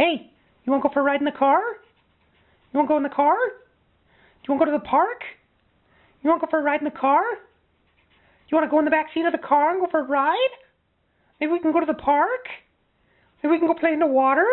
Hey, you want to go for a ride in the car? You want to go in the car? Do you want to go to the park? You want to go for a ride in the car? You want to go in the back seat of the car and go for a ride? Maybe we can go to the park? Maybe we can go play in the water?